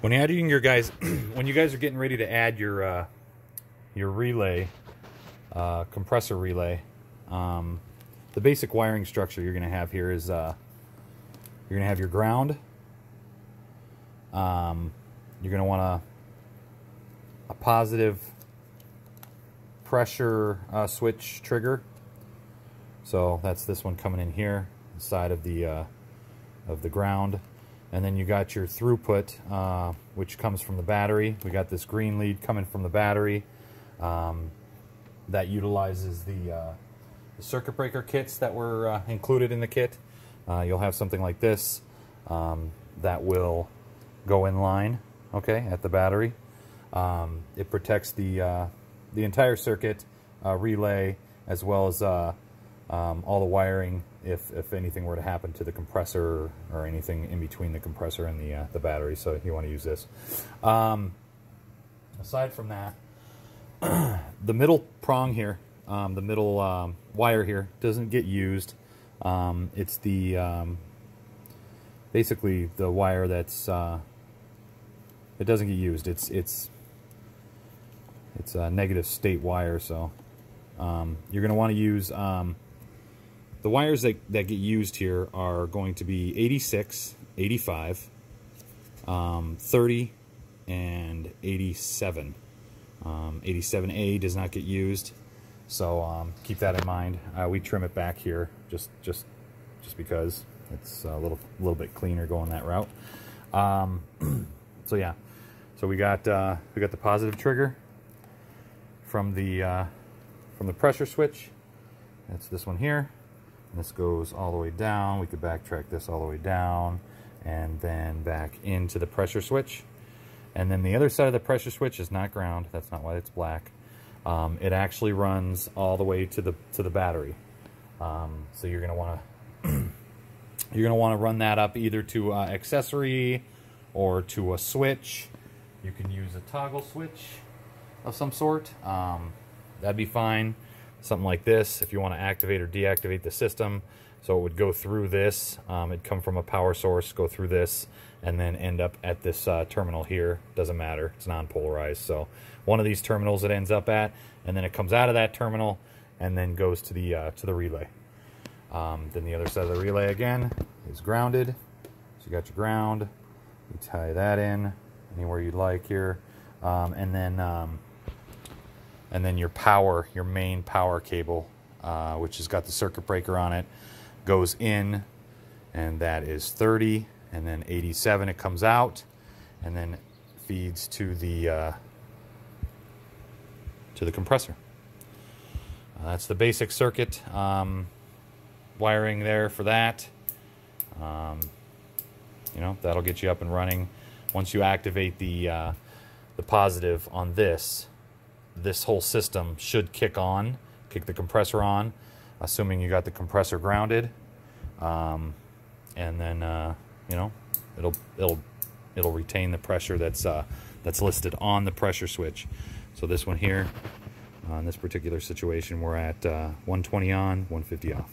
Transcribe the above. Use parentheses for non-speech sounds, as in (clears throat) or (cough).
When adding your guys, (clears throat) when you guys are getting ready to add your uh, your relay, uh, compressor relay, um, the basic wiring structure you're going to have here is uh, you're going to have your ground. Um, you're going to want a a positive pressure uh, switch trigger. So that's this one coming in here, side of the uh, of the ground. And then you got your throughput, uh, which comes from the battery. We got this green lead coming from the battery. Um, that utilizes the, uh, the, circuit breaker kits that were uh, included in the kit. Uh, you'll have something like this um, that will go in line, okay, at the battery. Um, it protects the, uh, the entire circuit uh, relay as well as um, all the wiring if, if anything were to happen to the compressor or anything in between the compressor and the, uh, the battery. So you want to use this. Um, aside from that, (clears throat) the middle prong here, um, the middle um, wire here, doesn't get used. Um, it's the um, basically the wire that's uh, it doesn't get used. It's it's it's a negative state wire, so you're going to want to use the wires that, that get used here are going to be 86, 85, um, 30, and 87. Um, 87A does not get used, so um, keep that in mind. Uh, we trim it back here just just just because it's a little little bit cleaner going that route. Um, (clears throat) so yeah, so we got uh, we got the positive trigger from the uh, from the pressure switch. That's this one here. This goes all the way down. We could backtrack this all the way down and then back into the pressure switch. And then the other side of the pressure switch is not ground. That's not why it's black. Um, it actually runs all the way to the to the battery. Um, so you're gonna want (clears throat) to you're gonna want to run that up either to accessory or to a switch. You can use a toggle switch of some sort. Um, that'd be fine something like this if you want to activate or deactivate the system. So it would go through this. Um, it'd come from a power source, go through this, and then end up at this uh, terminal here. Doesn't matter. It's non-polarized. So one of these terminals it ends up at, and then it comes out of that terminal and then goes to the uh, to the relay. Um, then the other side of the relay again is grounded. So you got your ground. You tie that in anywhere you'd like here. Um, and then um, and then your power, your main power cable, uh, which has got the circuit breaker on it, goes in, and that is 30, and then 87 it comes out, and then feeds to the uh, to the compressor. Uh, that's the basic circuit um, wiring there for that. Um, you know that'll get you up and running. Once you activate the uh, the positive on this, this whole system should kick on, kick the compressor on, assuming you got the compressor grounded. Um, and then, uh, you know, it'll, it'll, it'll retain the pressure that's, uh, that's listed on the pressure switch. So this one here, on uh, this particular situation, we're at uh, 120 on, 150 off.